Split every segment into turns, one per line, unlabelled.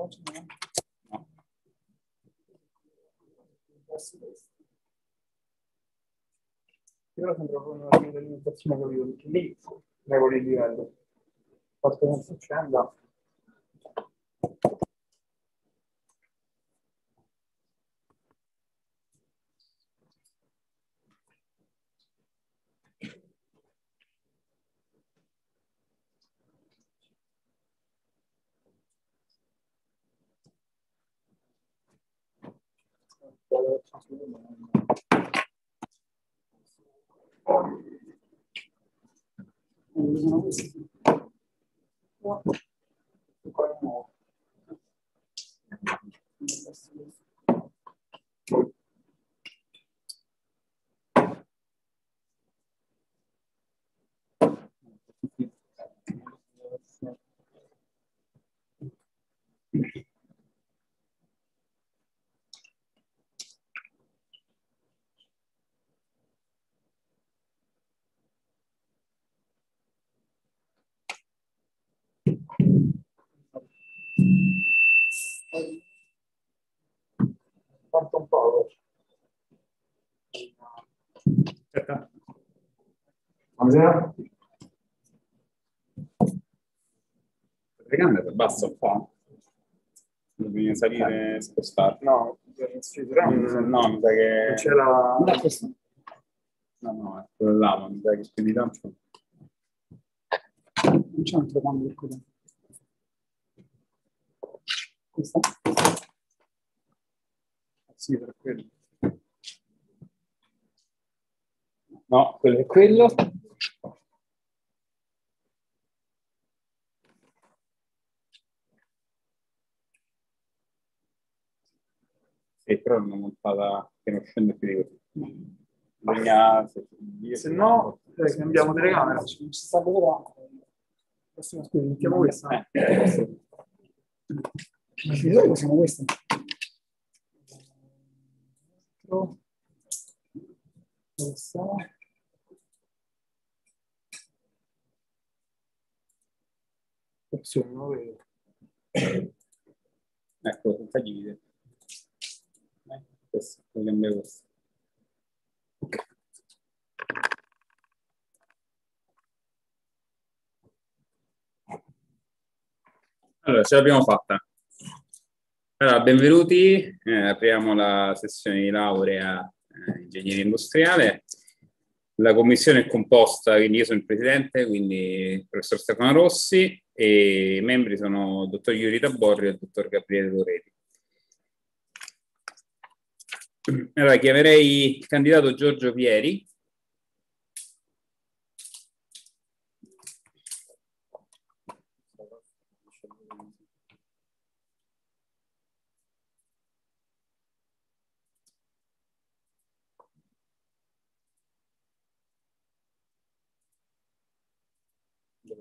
No.
Però sembra proprio una linea di alimentazione capito? Perché lì regoli il livello. Fatto non succeda. Quanto
Aspetta.
Buonasera.
Telecamera basta un po'. Bisogna salire e spostare.
No, ci saranno.
No, mi sa che...
C'è la...
No, questo.
No, no, è quello là, ma mi sa che più di tanto...
Non c'è un telecamera per quello. Questa?
Sì, per quello. No, quello è quello. Sì, però l'hanno montata che non scende più di così. Bisogna... Se,
Se no, eh, cambiamo telecamera.
Non ci sta vedendo. Prossima scusa,
Mettiamo questa.
Eh, sì.
Di solito sono queste. Questa.
Opzione, non lo vedo.
Ecco, senza divide. Eh, questo, puoi cambiare questo. Allora, ce l'abbiamo fatta. Allora, benvenuti, eh, apriamo la sessione di laurea eh, ingegneria industriale. La commissione è composta, quindi io sono il presidente, quindi il professor Stefano Rossi e i membri sono il dottor Iuri Taborri e il dottor Gabriele Loreti. Allora, chiamerei il candidato Giorgio Pieri.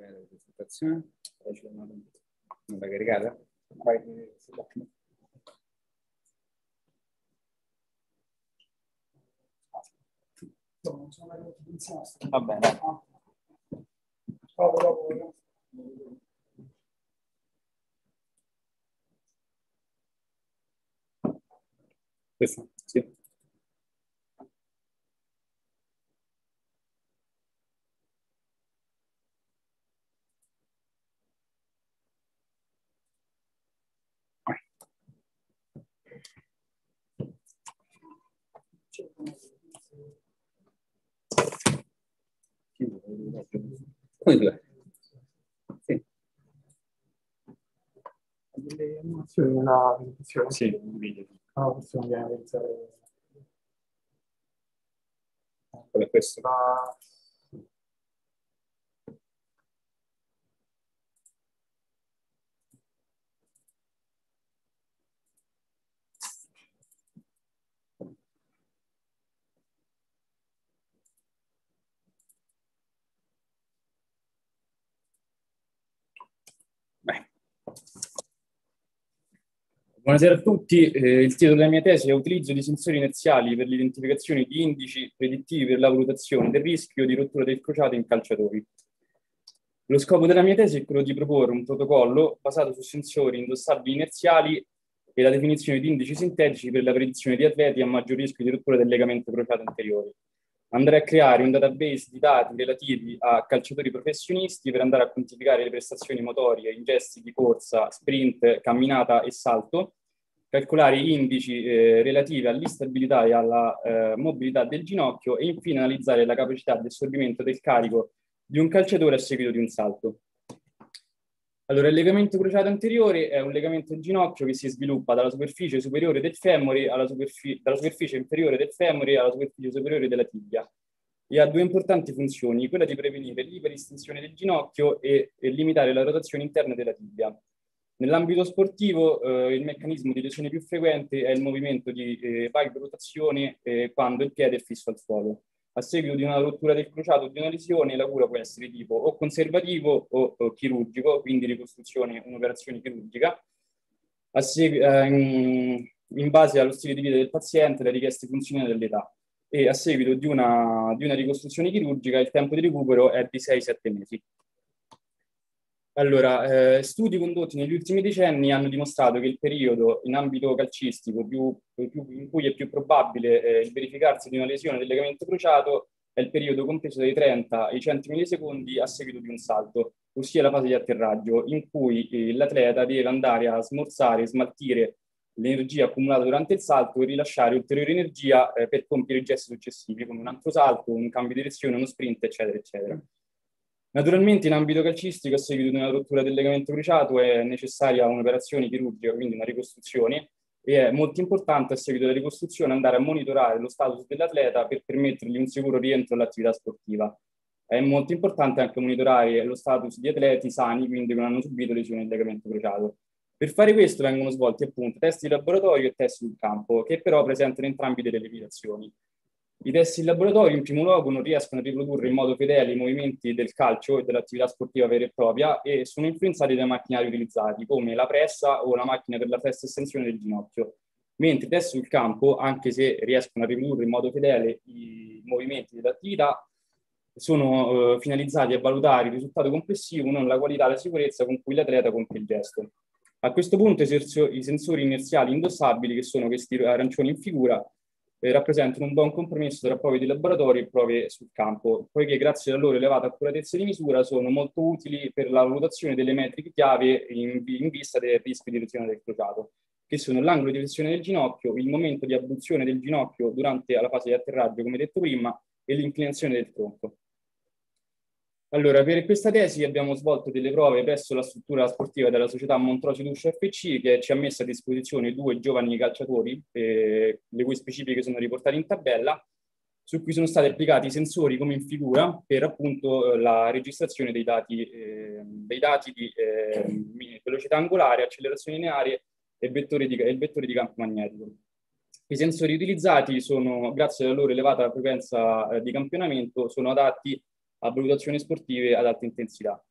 Dov'è la presentazione? Non l'hai caricata? Vai, Va bene. Questa? Sì. Quello è. Sì.
Delle animazioni nella presentazione.
Sì, un video.
Ah, possiamo.
Quello è questo.
La...
Buonasera a tutti, Eh, il titolo della mia tesi è Utilizzo di sensori inerziali per l'identificazione di indici predittivi per la valutazione del rischio di rottura del crociato in calciatori. Lo scopo della mia tesi è quello di proporre un protocollo basato su sensori indossabili inerziali e la definizione di indici sintetici per la predizione di atleti a maggior rischio di rottura del legamento crociato anteriore. Andrei a creare un database di dati relativi a calciatori professionisti per andare a quantificare le prestazioni motorie in gesti di corsa, sprint, camminata e salto, calcolare indici eh, relativi all'instabilità e alla eh, mobilità del ginocchio e infine analizzare la capacità di assorbimento del carico di un calciatore a seguito di un salto. Allora, il legamento crociato anteriore è un legamento del ginocchio che si sviluppa dalla superficie superiore del femore alla superficie, dalla superficie inferiore del femore alla superficie superiore della tibia e ha due importanti funzioni, quella di prevenire l'iperistensione del ginocchio e, e, limitare la rotazione interna della tibia. Nell'ambito sportivo eh, il meccanismo di lesione più frequente è il movimento di eh, rotazione eh, quando il piede è fisso al suolo a seguito di una rottura del crociato o di una lesione, la cura può essere tipo o conservativo o, o chirurgico, quindi ricostruzione, un'operazione chirurgica, segu- eh, in, base allo stile di vita del paziente, le richieste funzionali dell'età. E a seguito di una, di una ricostruzione chirurgica il tempo di recupero è di 6-7 mesi. Allora, eh, studi condotti negli ultimi decenni hanno dimostrato che il periodo in ambito calcistico più, più, in cui è più probabile eh, il verificarsi di una lesione del legamento crociato è il periodo compreso dai 30 ai 100 millisecondi a seguito di un salto, ossia la fase di atterraggio, in cui eh, l'atleta deve andare a smorzare, smaltire l'energia accumulata durante il salto e rilasciare ulteriore energia eh, per compiere i gesti successivi, come un altro salto, un cambio di direzione, uno sprint, eccetera, eccetera. Naturalmente in ambito calcistico, a seguito di una rottura del legamento crociato, è necessaria un'operazione chirurgica, quindi una ricostruzione, e è molto importante a seguito della ricostruzione andare a monitorare lo status dell'atleta per permettergli un sicuro rientro all'attività sportiva. È molto importante anche monitorare lo status di atleti sani, quindi che non hanno subito lesioni del legamento crociato. Per fare questo vengono svolti appunto test di laboratorio e test sul campo, che però presentano entrambi delle limitazioni. I test in laboratorio in primo luogo non riescono a riprodurre in modo fedele i movimenti del calcio e dell'attività sportiva vera e propria e sono influenzati dai macchinari utilizzati come la pressa o la macchina per la pressa estensione del ginocchio. Mentre i test sul campo, anche se riescono a riprodurre in modo fedele i movimenti dell'attività, sono eh, finalizzati a valutare il risultato complessivo, non la qualità e la sicurezza con cui l'atleta compie il gesto. A questo punto i sensori inerziali indossabili, che sono questi arancioni in figura, eh, rappresentano un buon compromesso tra prove di laboratorio e prove sul campo, poiché grazie alla loro elevata accuratezza di misura sono molto utili per la valutazione delle metriche chiave in, in vista del rischio di lesione del crociato, che sono l'angolo di lesione del ginocchio, il momento di abduzione del ginocchio durante la fase di atterraggio, come detto prima, e l'inclinazione del tronco. Allora, per questa tesi abbiamo svolto delle prove presso la struttura sportiva della società Montrosi Duscio FC che ci ha messo a disposizione due giovani calciatori, eh, le cui specifiche sono riportate in tabella, su cui sono stati applicati sensori come in figura per appunto la registrazione dei dati, eh, dei dati di eh, velocità angolare, accelerazione lineare e vettore di, il vettore di campo magnetico. I sensori utilizzati sono, grazie alla loro elevata frequenza eh, di campionamento, sono adatti a valutazioni sportive ad alta intensità.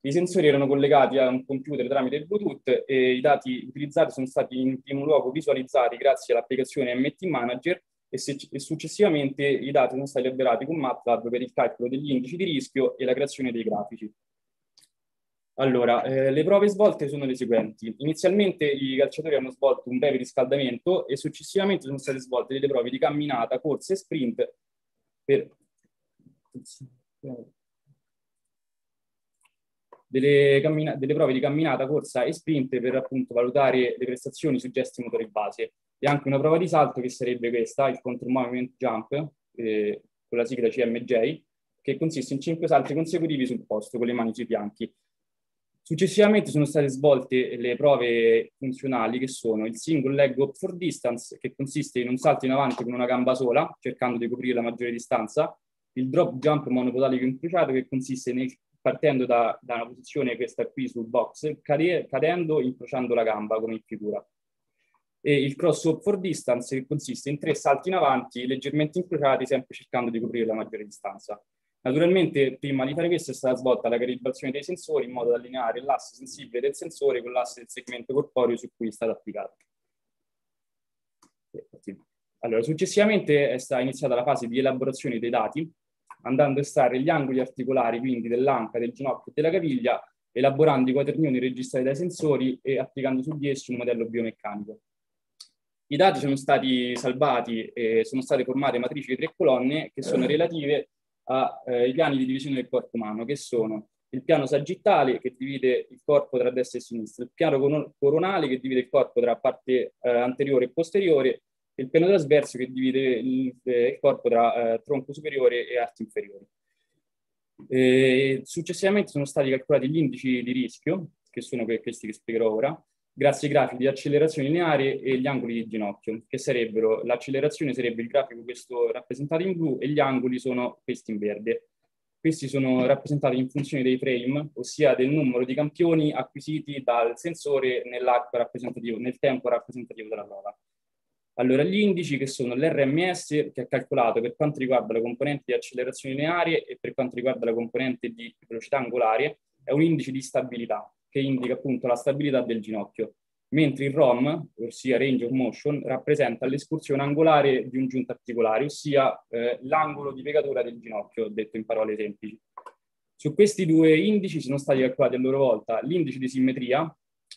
I sensori erano collegati a un computer tramite Bluetooth e i dati utilizzati sono stati in primo luogo visualizzati grazie all'applicazione MT Manager e, se, e, successivamente i dati sono stati liberati con MATLAB per il calcolo degli indici di rischio e la creazione dei grafici. Allora, eh, le prove svolte sono le seguenti. Inizialmente i calciatori hanno svolto un breve riscaldamento e successivamente sono state svolte delle prove di camminata, corsa e sprint per delle, cammina- delle, prove di camminata, corsa e sprint per appunto valutare le prestazioni sui gesti motori base e anche una prova di salto che sarebbe questa, il control movement jump, eh, con la sigla CMJ, che consiste in cinque salti consecutivi sul posto con le mani sui fianchi. Successivamente sono state svolte le prove funzionali che sono il single leg up for distance, che consiste in un salto in avanti con una gamba sola, cercando di coprire la maggiore distanza, il drop jump monopodalico incrociato che consiste nel partendo da, da, una posizione questa qui sul box, cade, cadendo, incrociando la gamba come in figura. E il cross up for distance che consiste in tre salti in avanti leggermente incrociati, sempre cercando di coprire la maggiore distanza. Naturalmente, prima di fare questo è stata svolta la calibrazione dei sensori in modo da allineare l'asse sensibile del sensore con l'asse del segmento corporeo su cui è stato applicato. Allora, successivamente è stata iniziata la fase di elaborazione dei dati andando a estrarre gli angoli articolari, quindi dell'anca, del ginocchio e della caviglia, elaborando i quaternioni registrati dai sensori e applicando su di essi un modello biomeccanico. I dati sono stati salvati e sono state formate matrici di tre colonne che sono relative ai eh, piani di divisione del corpo umano, che sono il piano sagittale che divide il corpo tra destra e sinistra, il piano coronale che divide il corpo tra parte eh, anteriore e posteriore, il piano trasverso che divide il, il corpo tra eh, tronco superiore e arti inferiori. E successivamente sono stati calcolati gli indici di rischio, che sono questi che spiegherò ora, grazie ai grafici di accelerazione lineare e gli angoli di ginocchio, che sarebbero, l'accelerazione sarebbe il grafico questo rappresentato in blu e gli angoli sono questi in verde. Questi sono rappresentati in funzione dei frame, ossia del numero di campioni acquisiti dal sensore nell'arco rappresentativo, nel tempo rappresentativo della prova. Allora, gli indici che sono l'RMS, che è calcolato per quanto riguarda la componente di accelerazione lineare e per quanto riguarda la componente di velocità angolare, è un indice di stabilità, che indica appunto la stabilità del ginocchio, mentre il ROM, ossia Range of Motion, rappresenta l'escursione angolare di un giunto articolare, ossia eh, l'angolo di piegatura del ginocchio, detto in parole semplici. Su questi due indici sono stati calcolati a loro volta l'indice di simmetria,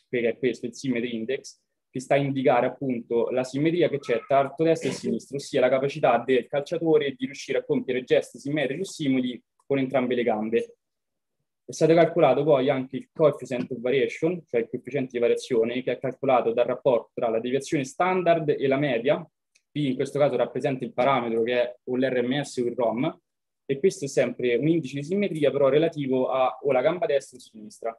che è questo, il Symmetry Index, che sta a indicare appunto la simmetria che c'è tra arto destro e sinistro, ossia la capacità del calciatore di riuscire a compiere gesti simmetrici o simili con entrambe le gambe. È stato calcolato poi anche il coefficient of variation, cioè il coefficiente di variazione, che è calcolato dal rapporto tra la deviazione standard e la media, qui in questo caso rappresenta il parametro che è o l'RMS o il ROM, e questo è sempre un indice di simmetria però relativo a o la gamba destra o sinistra.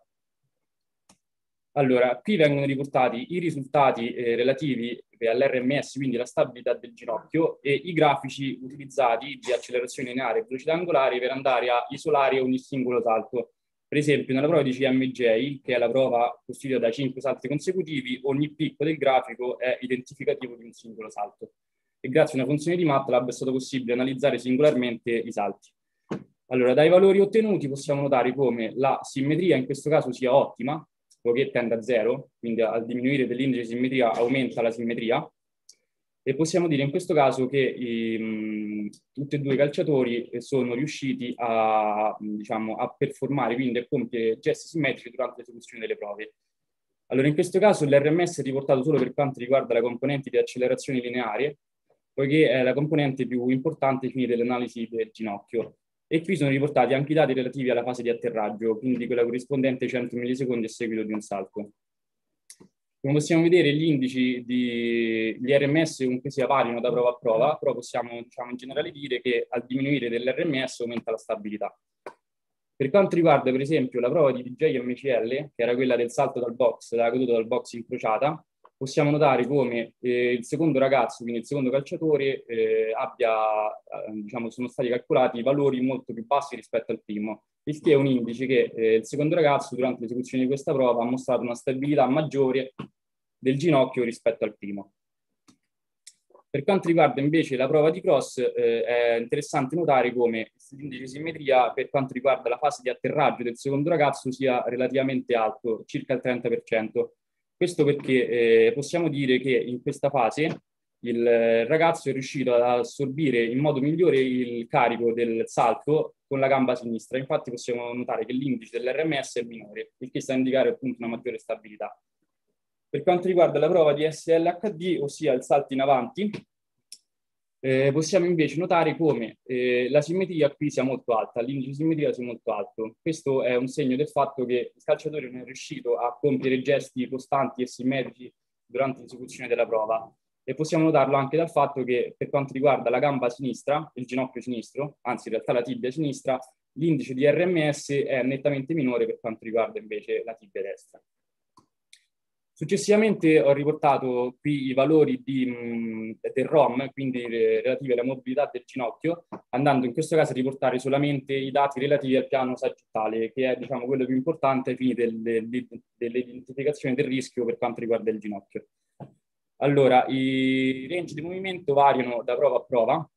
Allora, qui vengono riportati i risultati eh, relativi all'RMS, quindi la stabilità del ginocchio, e i grafici utilizzati di accelerazione lineare e velocità angolare per andare a isolare ogni singolo salto. Per esempio, nella prova di CMJ, che è la prova costituita da 5 salti consecutivi, ogni picco del grafico è identificativo di un singolo salto. E grazie a una funzione di MATLAB è stato possibile analizzare singolarmente i salti. Allora, dai valori ottenuti possiamo notare come la simmetria in questo caso sia ottima, poiché tende a zero, quindi al diminuire dell'indice di simmetria aumenta la simmetria, e possiamo dire in questo caso che i, mh, tutti e due i calciatori sono riusciti a, diciamo, a performare, quindi a compiere gesti simmetrici durante l'esecuzione delle prove. Allora, in questo caso l'RMS è riportato solo per quanto riguarda la componente di accelerazione lineare, poiché è la componente più importante ai fini dell'analisi del ginocchio e qui sono riportati anche i dati relativi alla fase di atterraggio, quindi quella corrispondente ai 100 millisecondi a seguito di un salto. Come possiamo vedere gli indici di gli RMS comunque sia variano da prova a prova, però possiamo diciamo, in generale dire che al diminuire dell'RMS aumenta la stabilità. Per quanto riguarda per esempio la prova di DJ MCL, che era quella del salto dal box, della caduta dal box incrociata, possiamo notare come eh, il secondo ragazzo, quindi il secondo calciatore, eh, abbia, eh, diciamo, sono stati calcolati valori molto più bassi rispetto al primo, il che è un indice che eh, il secondo ragazzo durante l'esecuzione di questa prova ha mostrato una stabilità maggiore del ginocchio rispetto al primo. Per quanto riguarda invece la prova di cross, eh, è interessante notare come l'indice di simmetria per quanto riguarda la fase di atterraggio del secondo ragazzo sia relativamente alto, circa il 30%, questo perché eh, possiamo dire che in questa fase il ragazzo è riuscito ad assorbire in modo migliore il carico del salto con la gamba sinistra. Infatti possiamo notare che l'indice dell'RMS è minore, il che sta a indicare appunto una maggiore stabilità. Per quanto riguarda la prova di SLHD, ossia il salto in avanti, eh, possiamo invece notare come eh, la simmetria qui sia molto alta, l'indice di simmetria sia molto alto. Questo è un segno del fatto che il calciatore non è riuscito a compiere gesti costanti e simmetrici durante l'esecuzione della prova. E possiamo notarlo anche dal fatto che per quanto riguarda la gamba sinistra, il ginocchio sinistro, anzi in realtà la tibia sinistra, l'indice di RMS è nettamente minore per quanto riguarda invece la tibia destra. Successivamente ho riportato qui i valori di, mh, del ROM, quindi relativi alla mobilità del ginocchio, andando in questo caso a riportare solamente i dati relativi al piano sagittale, che è diciamo, quello più importante ai fini del, del, dell'identificazione del rischio per quanto riguarda il ginocchio. Allora, i range di movimento variano da prova a prova,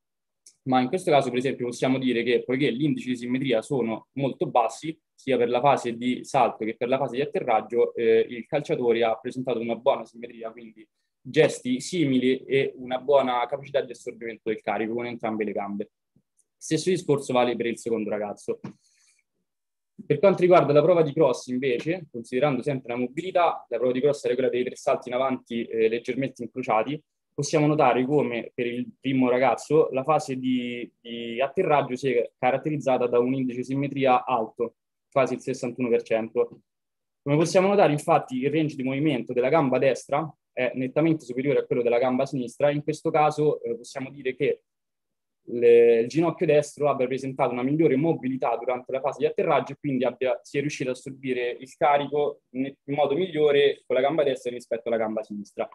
ma in questo caso, per esempio, possiamo dire che poiché gli indici di simmetria sono molto bassi, sia per la fase di salto che per la fase di atterraggio, eh, il calciatore ha presentato una buona simmetria, quindi gesti simili e una buona capacità di assorbimento del carico con entrambe le gambe. Stesso discorso vale per il secondo ragazzo. Per quanto riguarda la prova di cross, invece, considerando sempre la mobilità, la prova di cross era quella dei tre salti in avanti eh, leggermente incrociati, possiamo notare come per il primo ragazzo la fase di, di atterraggio sia caratterizzata da un indice simmetria alto, quasi il 61%. Come possiamo notare, infatti, il range di movimento della gamba destra è nettamente superiore a quello della gamba sinistra. In questo caso eh, possiamo dire che le, il ginocchio destro abbia presentato una migliore mobilità durante la fase di atterraggio e quindi abbia, sia riuscito a assorbire il carico in, in modo migliore con la gamba destra rispetto alla gamba sinistra.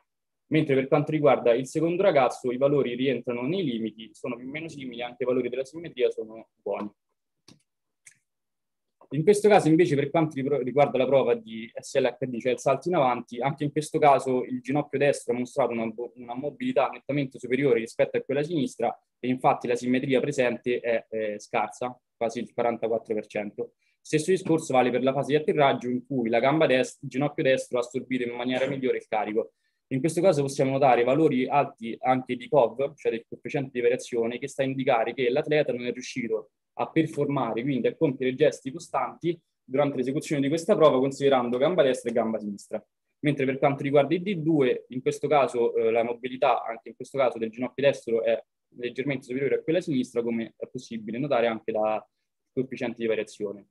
Mentre per quanto riguarda il secondo ragazzo, i valori rientrano nei limiti, sono più o meno simili, anche i valori della simmetria sono buoni. In questo caso invece per quanto riguarda la prova di SLHD, cioè il salto in avanti, anche in questo caso il ginocchio destro ha mostrato una, una mobilità nettamente superiore rispetto a quella sinistra e infatti la simmetria presente è, è scarsa, quasi il 44%. Stesso discorso vale per la fase di atterraggio in cui la gamba destra, il ginocchio destro ha assorbito in maniera migliore il carico. In questo caso possiamo notare valori alti anche di COV, cioè del coefficiente di variazione, che sta a indicare che l'atleta non è riuscito a performare, quindi a compiere gesti costanti durante l'esecuzione di questa prova considerando gamba destra e gamba sinistra. Mentre per quanto riguarda il D2, in questo caso eh, la mobilità, anche in questo caso del ginocchio destro, è leggermente superiore a quella sinistra, come è possibile notare anche da coefficienti di variazione.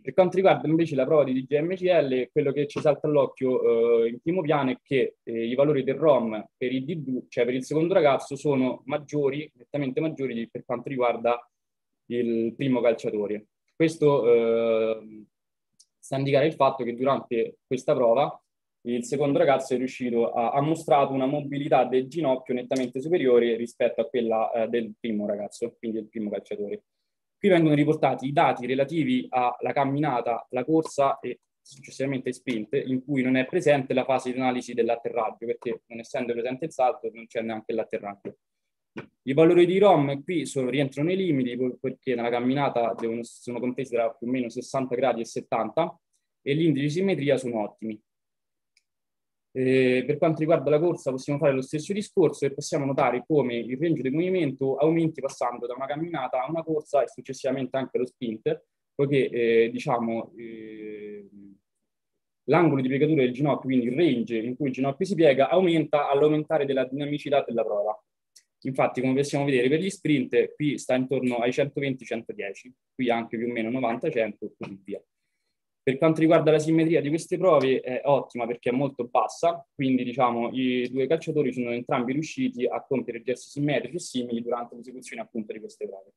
Per quanto riguarda invece la prova di DGMCL, quello che ci salta all'occhio eh, in primo piano è che eh, i valori del ROM per il D2, cioè per il secondo ragazzo, sono maggiori, nettamente maggiori per quanto riguarda il primo calciatore. Questo eh, sta a indicare il fatto che durante questa prova il secondo ragazzo è riuscito a, ha mostrato una mobilità del ginocchio nettamente superiore rispetto a quella eh, del primo ragazzo, quindi del primo calciatore. Qui vengono riportati i dati relativi alla camminata, la corsa e successivamente sprint, in cui non è presente la fase di analisi dell'atterraggio, perché non essendo presente il salto non c'è neanche l'atterraggio. I valori di ROM qui sono, rientrano nei limiti perché nella camminata devono, sono compresi tra più o meno 60 gradi e 70 e gli indici di simmetria sono ottimi. Eh, per quanto riguarda la corsa possiamo fare lo stesso discorso e possiamo notare come il range di movimento aumenti passando da una camminata a una corsa e successivamente anche lo sprint, poiché eh, diciamo, eh, l'angolo di piegatura del ginocchio, quindi il range in cui il ginocchio si piega, aumenta all'aumentare della dinamicità della prova. Infatti, come possiamo vedere, per gli sprint qui sta intorno ai 120-110, qui anche più o meno 90-100 e così via. Per quanto riguarda la simmetria di queste prove è ottima perché è molto bassa, quindi diciamo i due calciatori sono entrambi riusciti a compiere gesti simmetrici e simili durante l'esecuzione appunto di queste prove.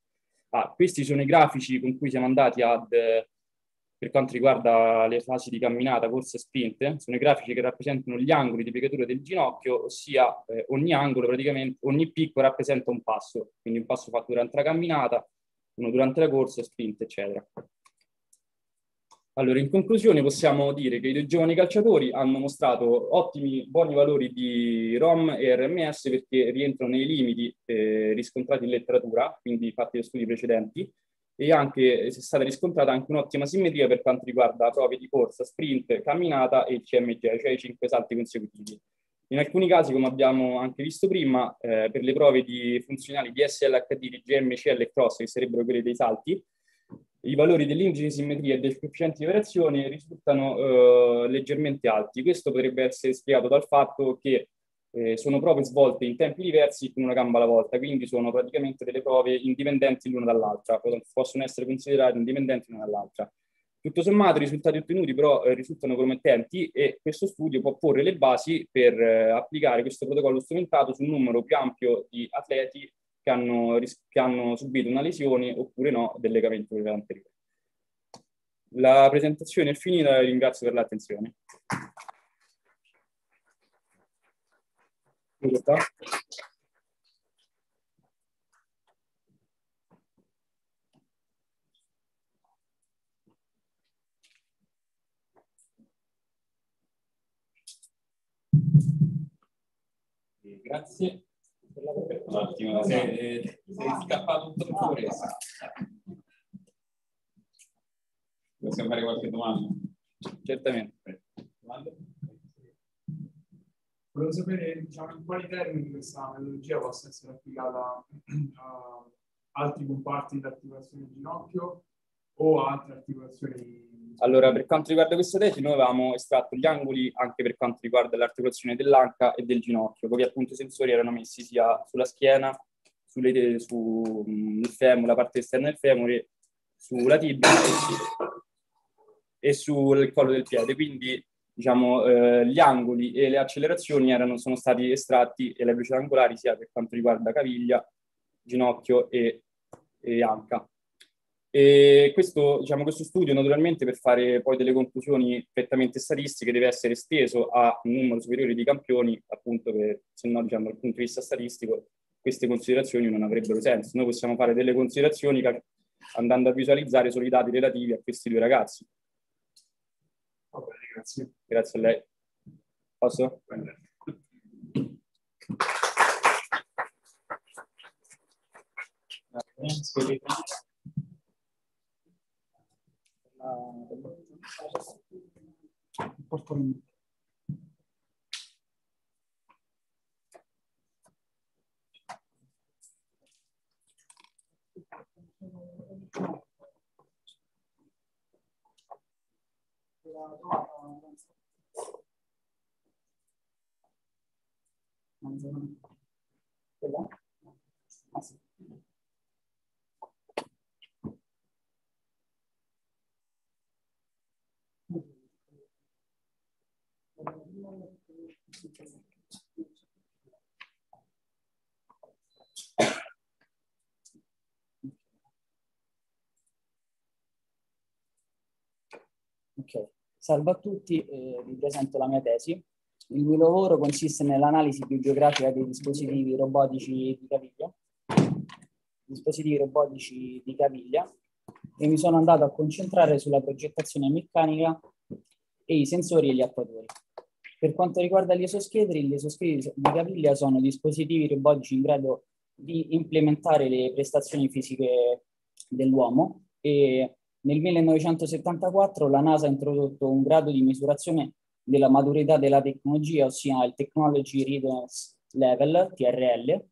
Ah, questi sono i grafici con cui siamo andati ad per quanto riguarda le fasi di camminata, corsa e sprint, sono i grafici che rappresentano gli angoli di piegatura del ginocchio, ossia eh, ogni angolo praticamente, ogni picco rappresenta un passo, quindi un passo fatto durante la camminata, uno durante la corsa, sprint, eccetera. Allora, in conclusione possiamo dire che i due giovani calciatori hanno mostrato ottimi, buoni valori di ROM e RMS perché rientrano nei limiti eh, riscontrati in letteratura, quindi fatti da studi precedenti, e anche è stata riscontrata anche un'ottima simmetria per quanto riguarda prove di corsa, sprint, camminata e CMG, cioè i cinque salti consecutivi. In alcuni casi, come abbiamo anche visto prima, eh, per le prove di funzionali di SLHD, di GMCL e cross, che sarebbero quelle dei salti, i valori dell'indice di simmetria e del coefficiente di variazione risultano eh, leggermente alti. Questo potrebbe essere spiegato dal fatto che eh, sono prove svolte in tempi diversi con una gamba alla volta, quindi sono praticamente delle prove indipendenti l'una dall'altra, possono essere considerate indipendenti l'una dall'altra. Tutto sommato i risultati ottenuti però eh, risultano promettenti e questo studio può porre le basi per eh, applicare questo protocollo strumentato su un numero più ampio di atleti che hanno, che hanno subito una lesione oppure no del legamento anteriore. La presentazione è finita, ringrazio per l'attenzione. Grazie. Ottimo, sei, sei scappato un dottore.
Possiamo fare qualche domanda?
Certamente.
Volevo sapere diciamo, in quali termini questa metodologia possa essere applicata uh, altri comparti di attivazione del ginocchio o altre articolazioni?
Allora, per quanto riguarda questa tesi, noi avevamo estratto gli angoli anche per quanto riguarda l'articolazione dell'anca e del ginocchio, dove appunto i sensori erano messi sia sulla schiena, sulle, sul mm, femore, la parte esterna del femore, sulla tibia e sul collo del piede. Quindi diciamo, eh, gli angoli e le accelerazioni erano, sono stati estratti e le velocità angolari sia per quanto riguarda caviglia, ginocchio e, e anca. E questo, diciamo, questo studio naturalmente per fare poi delle conclusioni prettamente statistiche deve essere esteso a un numero superiore di campioni, appunto per, se no diciamo, dal punto di vista statistico queste considerazioni non avrebbero senso. Noi possiamo fare delle considerazioni andando a visualizzare solo i dati relativi a questi due ragazzi.
Va bene, grazie.
Grazie a lei. Posso?
Quella? Ok, salve a tutti, eh, vi presento la mia tesi. Il mio lavoro consiste nell'analisi bibliografica dei dispositivi robotici di caviglia, dispositivi robotici di caviglia, e mi sono andato a concentrare sulla progettazione meccanica e i sensori e gli attuatori. Per quanto riguarda gli esoscheletri, gli esoscheletri di caviglia sono dispositivi robotici in grado di implementare le prestazioni fisiche dell'uomo e nel 1974 la NASA ha introdotto un grado di misurazione della maturità della tecnologia, ossia il Technology Readiness Level, TRL,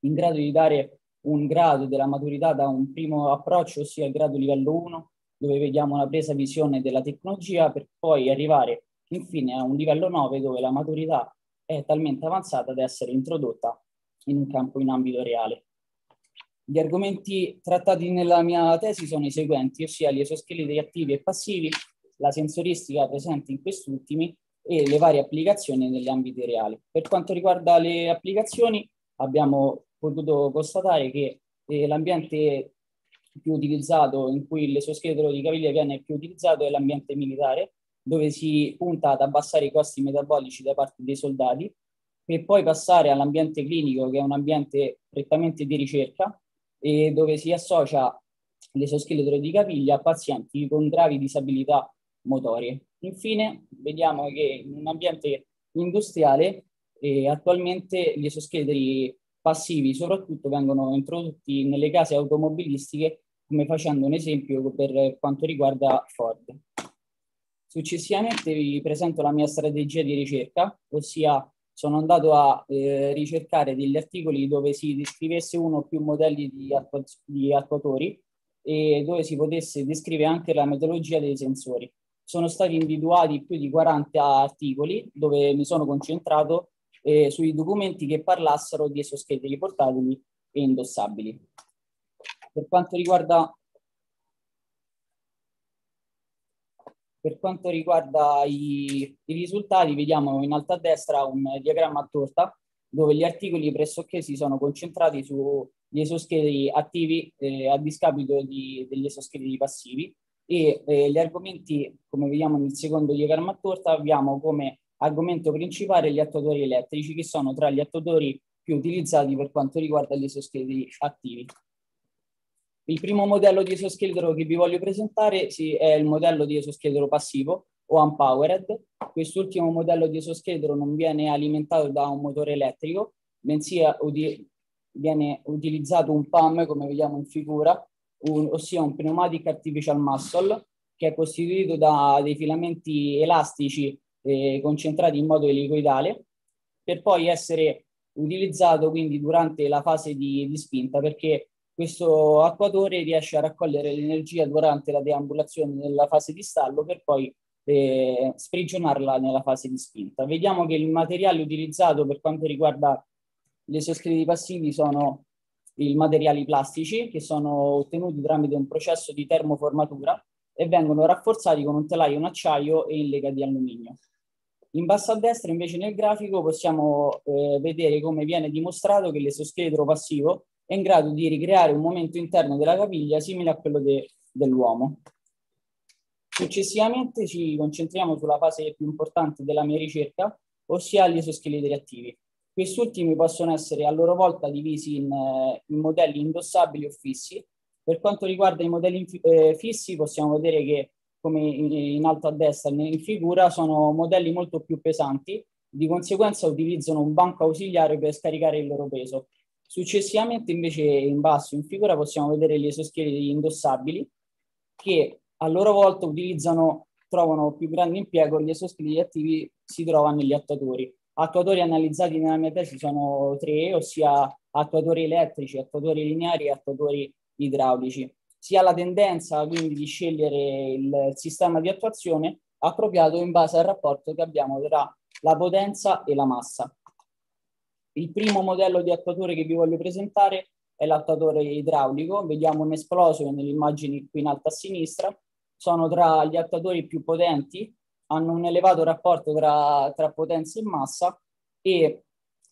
in grado di dare un grado della maturità da un primo approccio, ossia il grado livello 1, dove vediamo una presa visione della tecnologia, per poi arrivare infine a un livello 9, dove la maturità è talmente avanzata da essere introdotta in un campo in ambito reale. Gli argomenti trattati nella mia tesi sono i seguenti, ossia gli esoscheletri attivi e passivi, la sensoristica presente in quest'ultimi e le varie applicazioni negli ambiti reali. Per quanto riguarda le applicazioni, abbiamo potuto constatare che eh, l'ambiente più utilizzato, in cui l'esoscheletro di caviglia viene più utilizzato, è l'ambiente militare, dove si punta ad abbassare i costi metabolici da parte dei soldati, per poi passare all'ambiente clinico, che è un ambiente prettamente di ricerca, e dove si associa l'esoscheletro di caviglia a pazienti con gravi disabilità motorie. Infine, vediamo che in un ambiente industriale eh, attualmente gli esoscheletri passivi soprattutto vengono introdotti nelle case automobilistiche, come facendo un esempio per quanto riguarda Ford. Successivamente vi presento la mia strategia di ricerca, ossia sono andato a eh, ricercare degli articoli dove si descrivesse uno o più modelli di, attu di attuatori e dove si potesse descrivere anche la metodologia dei sensori. Sono stati individuati più di 40 articoli dove mi sono concentrato eh, sui documenti che parlassero di esoscheletri portatili e indossabili. Per quanto riguarda Per quanto riguarda i, i, risultati, vediamo in alto a destra un diagramma a torta dove gli articoli pressoché si sono concentrati sugli esoscheletri attivi eh, a discapito di, degli esoscheletri passivi e eh, gli argomenti, come vediamo nel secondo diagramma a torta, abbiamo come argomento principale gli attuatori elettrici che sono tra gli attuatori più utilizzati per quanto riguarda gli esoscheletri attivi. Il primo modello di esoscheletro che vi voglio presentare è il modello di esoscheletro passivo o unpowered. Quest'ultimo modello di esoscheletro non viene alimentato da un motore elettrico, bensì viene utilizzato un PAM, come vediamo in figura, un, ossia un pneumatic artificial muscle, che è costituito da dei filamenti elastici eh, concentrati in modo elicoidale, per poi essere utilizzato quindi durante la fase di, di spinta, perché questo attuatore riesce a raccogliere l'energia durante la deambulazione nella fase di stallo per poi eh, sprigionarla nella fase di spinta. Vediamo che il materiale utilizzato per quanto riguarda gli esoscheletri passivi sono i materiali plastici che sono ottenuti tramite un processo di termoformatura e vengono rafforzati con un telaio in acciaio e in lega di alluminio. In basso a destra invece nel grafico possiamo eh, vedere come viene dimostrato che l'esoscheletro passivo è in grado di ricreare un momento interno della caviglia simile a quello de dell'uomo. Successivamente ci concentriamo sulla fase più importante della mia ricerca, ossia gli esoscheletri. Questi ultimi possono essere a loro volta divisi in, eh, in modelli indossabili o fissi. Per quanto riguarda i modelli eh, fissi possiamo vedere che come in, in alto a destra in figura, sono modelli molto più pesanti, di conseguenza utilizzano un banco ausiliare per scaricare il loro peso. Successivamente invece in basso in figura possiamo vedere gli esoscheletri indossabili che a loro volta utilizzano, trovano più grande impiego, gli esoscheletri attivi si trovano negli attuatori. Attuatori analizzati nella mia tesi sono tre, ossia attuatori elettrici, attuatori lineari e attuatori idraulici si ha la tendenza quindi di scegliere il sistema di attuazione appropriato in base al rapporto che abbiamo tra la potenza e la massa. Il primo modello di attuatore che vi voglio presentare è l'attuatore idraulico, vediamo un esploso nelle immagini qui in alto a sinistra, sono tra gli attuatori più potenti, hanno un elevato rapporto tra, tra potenza e massa e,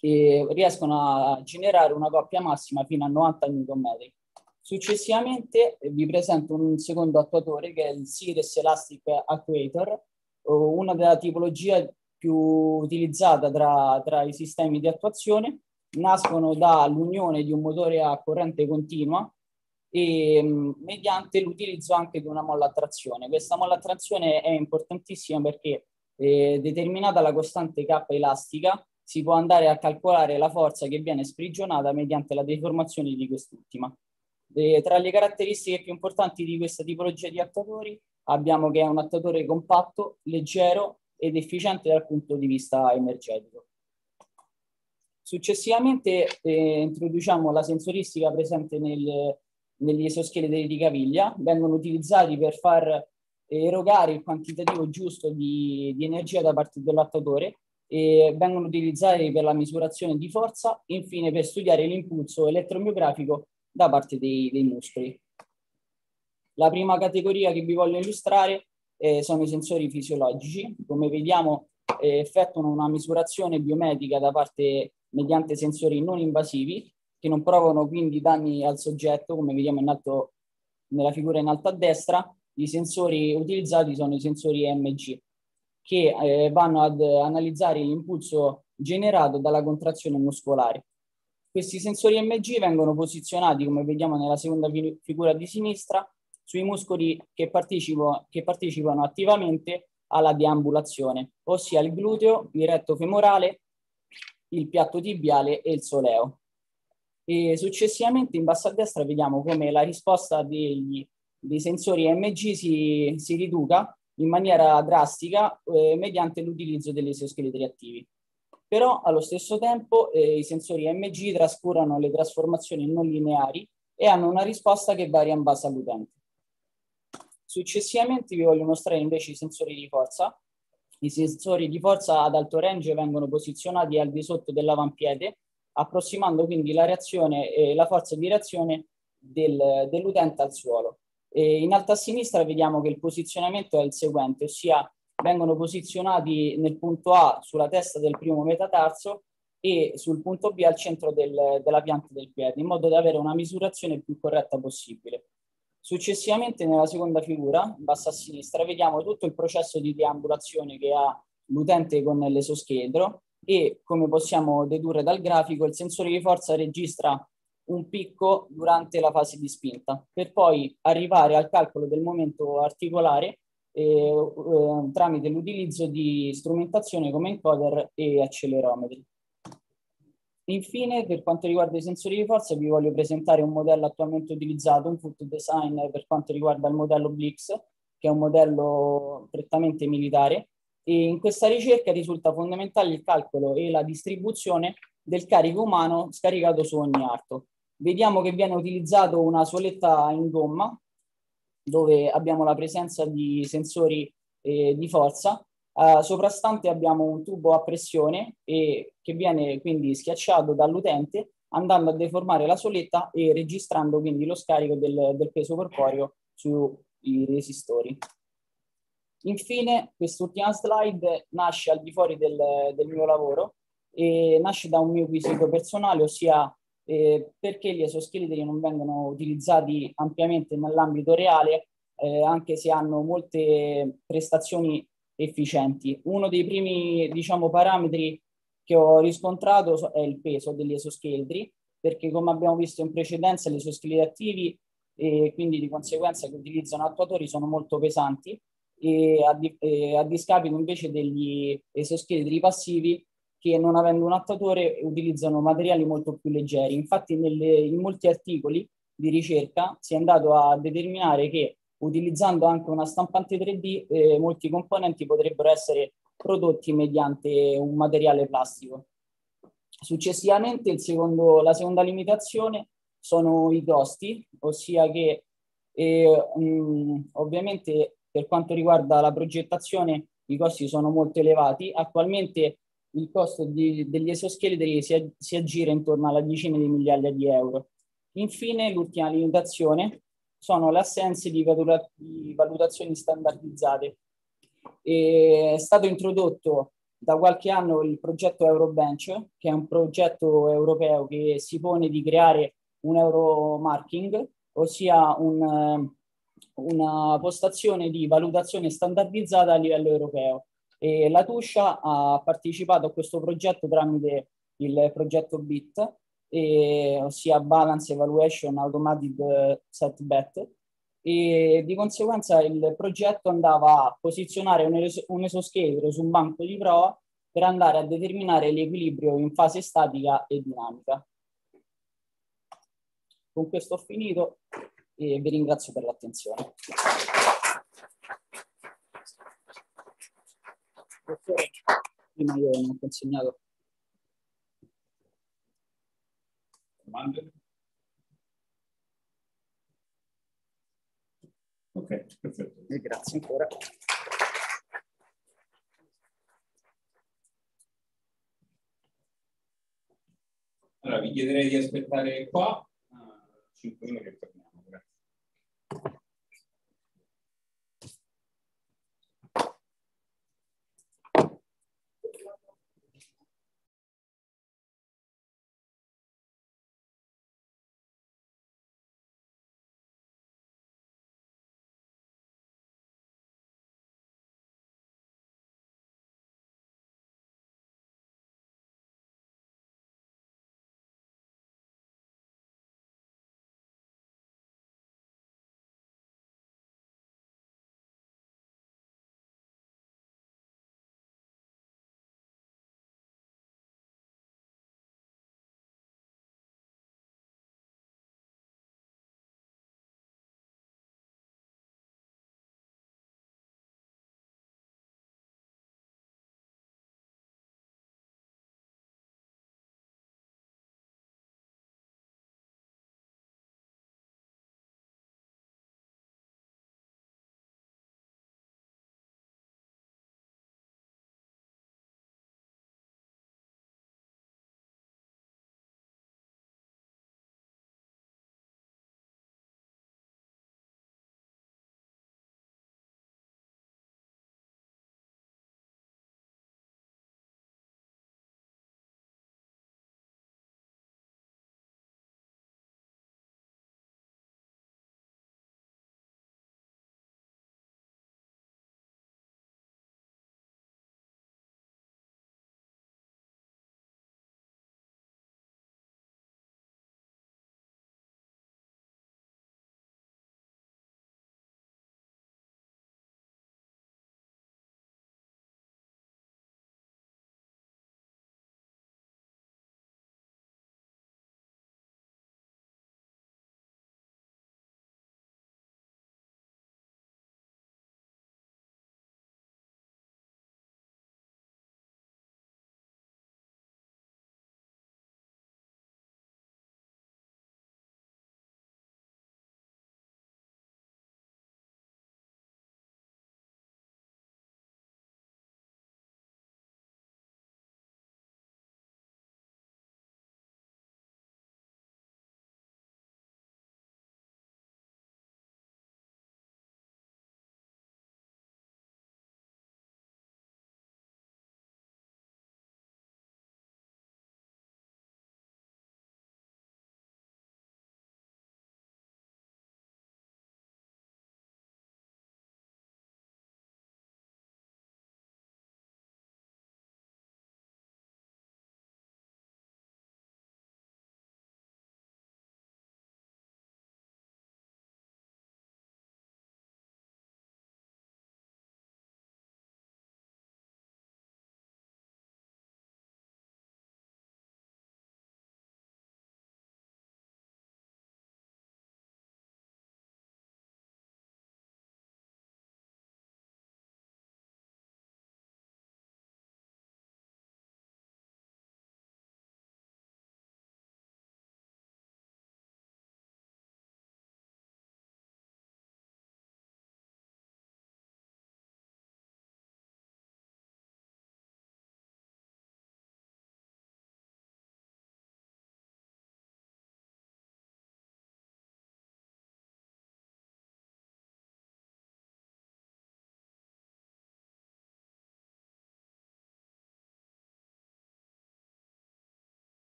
e riescono a generare una coppia massima fino a 90 Nm. Successivamente eh, vi presento un secondo attuatore che è il Sires Elastic Actuator, una della tipologia più utilizzata tra, tra i sistemi di attuazione. Nascono dall'unione di un motore a corrente continua e mm, mediante l'utilizzo anche di una molla a trazione. Questa molla a trazione è importantissima perché eh, determinata la costante K elastica si può andare a calcolare la forza che viene sprigionata mediante la deformazione di quest'ultima. E tra le caratteristiche più importanti di questa tipologia di attuatori abbiamo che è un attuatore compatto, leggero ed efficiente dal punto di vista energetico. Successivamente eh, introduciamo la sensoristica presente nel, negli esoscheletri di caviglia, vengono utilizzati per far erogare il quantitativo giusto di, di energia da parte dell'attuatore e vengono utilizzati per la misurazione di forza, infine per studiare l'impulso elettromiografico da parte dei, dei muscoli. La prima categoria che vi voglio illustrare eh, sono i sensori fisiologici. Come vediamo eh, effettuano una misurazione biomedica da parte mediante sensori non invasivi che non provano quindi danni al soggetto, come vediamo in alto, nella figura in alto a destra. I sensori utilizzati sono i sensori EMG che eh, vanno ad analizzare l'impulso generato dalla contrazione muscolare. Questi sensori MG vengono posizionati, come vediamo nella seconda figura di sinistra, sui muscoli che, che partecipano attivamente alla deambulazione, ossia il gluteo, il retto femorale, il piatto tibiale e il soleo. E successivamente in basso a destra vediamo come la risposta degli, dei sensori MG si, si riduca in maniera drastica eh, mediante l'utilizzo degli esoscheletri attivi però allo stesso tempo eh, i sensori MG trascurano le trasformazioni non lineari e hanno una risposta che varia in base all'utente. Successivamente vi voglio mostrare invece i sensori di forza. I sensori di forza ad alto range vengono posizionati al di sotto dell'avampiede, approssimando quindi la, reazione, eh, la forza di reazione del, dell'utente al suolo. E in alto a sinistra vediamo che il posizionamento è il seguente, ossia vengono posizionati nel punto A sulla testa del primo metatarso e sul punto B al centro del, della pianta del piede, in modo da avere una misurazione più corretta possibile. Successivamente nella seconda figura, in basso a sinistra, vediamo tutto il processo di deambulazione che ha l'utente con l'esoscheletro e come possiamo dedurre dal grafico il sensore di forza registra un picco durante la fase di spinta per poi arrivare al calcolo del momento articolare eh, eh, tramite l'utilizzo di strumentazione come encoder e accelerometri. Infine, per quanto riguarda i sensori di forza, vi voglio presentare un modello attualmente utilizzato, un foot design per quanto riguarda il modello Blix, che è un modello prettamente militare. E in questa ricerca risulta fondamentale il calcolo e la distribuzione del carico umano scaricato su ogni arto. vediamo che viene utilizzato una soletta in gomma dove abbiamo la presenza di sensori eh, di forza. Uh, soprastante abbiamo un tubo a pressione e, che viene quindi schiacciato dall'utente andando a deformare la soletta e registrando quindi lo scarico del, del peso corporeo sui resistori. Infine, quest'ultima slide nasce al di fuori del, del mio lavoro e nasce da un mio quesito personale, ossia eh, perché gli esoscheletri non vengono utilizzati ampiamente nell'ambito reale, eh, anche se hanno molte prestazioni efficienti. Uno dei primi diciamo, parametri che ho riscontrato è il peso degli esoscheletri, perché come abbiamo visto in precedenza gli esoscheletri attivi e quindi di conseguenza che utilizzano attuatori sono molto pesanti e a, di, e a discapito invece degli esoscheletri passivi che non avendo un attuatore utilizzano materiali molto più leggeri. Infatti nelle, in molti articoli di ricerca si è andato a determinare che utilizzando anche una stampante 3D eh, molti componenti potrebbero essere prodotti mediante un materiale plastico. Successivamente secondo, la seconda limitazione sono i costi, ossia che eh, mh, ovviamente per quanto riguarda la progettazione i costi sono molto elevati. Attualmente il costo di, degli esoscheletri si, si aggira intorno alla decina di migliaia di euro. Infine, l'ultima limitazione sono le assenze di, valuta di valutazioni standardizzate. E è stato introdotto da qualche anno il progetto Eurobench, che è un progetto europeo che si pone di creare un Euromarking, ossia un, una postazione di valutazione standardizzata a livello europeo. E la Tuscia ha partecipato a questo progetto tramite il progetto BIT, e, ossia Balance Evaluation Automated Set Bet, e di conseguenza il progetto andava a posizionare un, es un esoscheletro su un banco di prova per andare a determinare l'equilibrio in fase statica e dinamica. Con questo ho finito e vi ringrazio per l'attenzione. Prima io non ho consegnato.
Domande? Ok, perfetto.
E grazie ancora.
Allora, vi chiederei di aspettare qua uh, 5 minuti.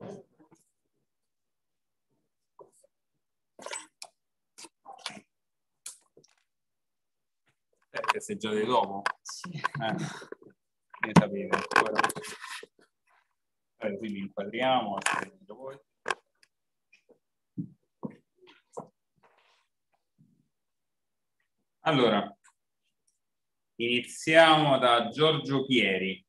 Eh, festeggiate dopo?
Sì.
Eh, ne sapete ancora. Allora, quindi inquadriamo, voi. Allora, iniziamo da Giorgio Pieri.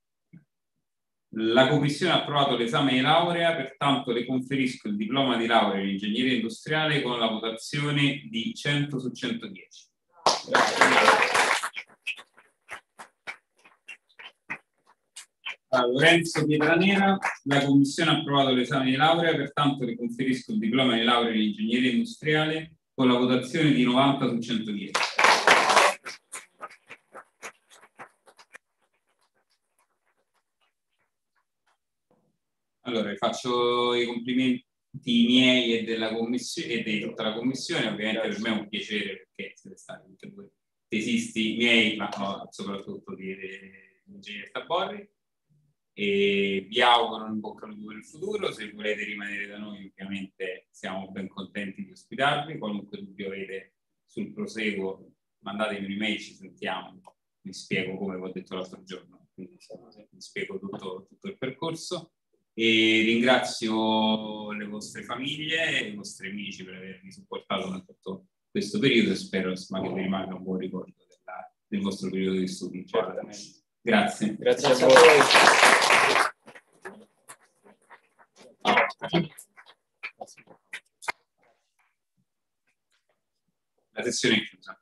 La Commissione ha approvato l'esame di laurea, pertanto le conferisco il diploma di laurea in ingegneria industriale con la votazione di 100 su 110. A Lorenzo Pietranera, la Commissione ha approvato l'esame di laurea, pertanto le conferisco il diploma di laurea in ingegneria industriale con la votazione di 90 su 110. Allora, faccio i complimenti miei e della commissione e di tutta la commissione, ovviamente per me è un piacere perché siete stati tutti e due tesisti miei, ma no, soprattutto di, di ingegnere Taborri. E vi auguro un bocca al per il futuro. Se volete rimanere da noi, ovviamente siamo ben contenti di ospitarvi. Qualunque dubbio avete sul proseguo, mandatemi un'email, ci sentiamo. Vi spiego come vi ho detto l'altro giorno. Quindi, vi spiego tutto, tutto il percorso e ringrazio le vostre famiglie e i vostri amici per avermi supportato in tutto questo periodo e spero insomma, che vi rimanga un buon ricordo della, del vostro periodo di studi. Certamente. Grazie.
Grazie a voi.
La sessione è chiusa.